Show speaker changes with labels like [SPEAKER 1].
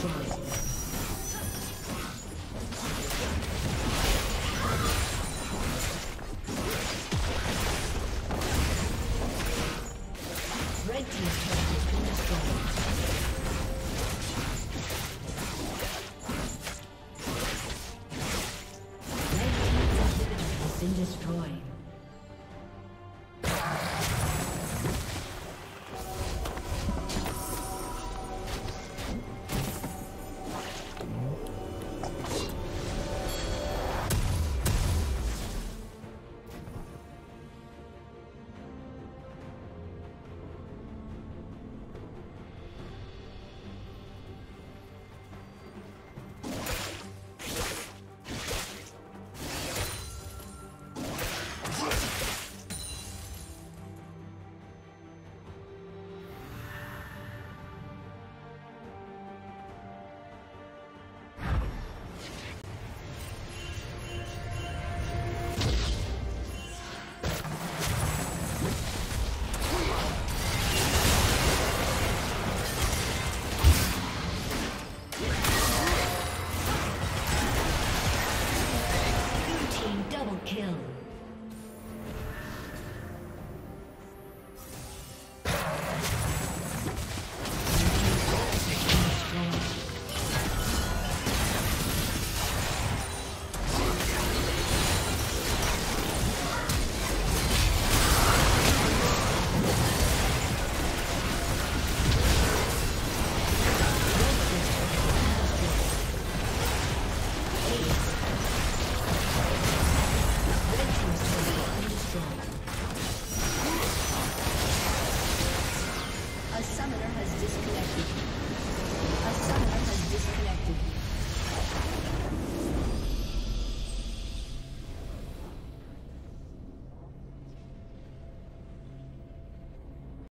[SPEAKER 1] destroyed.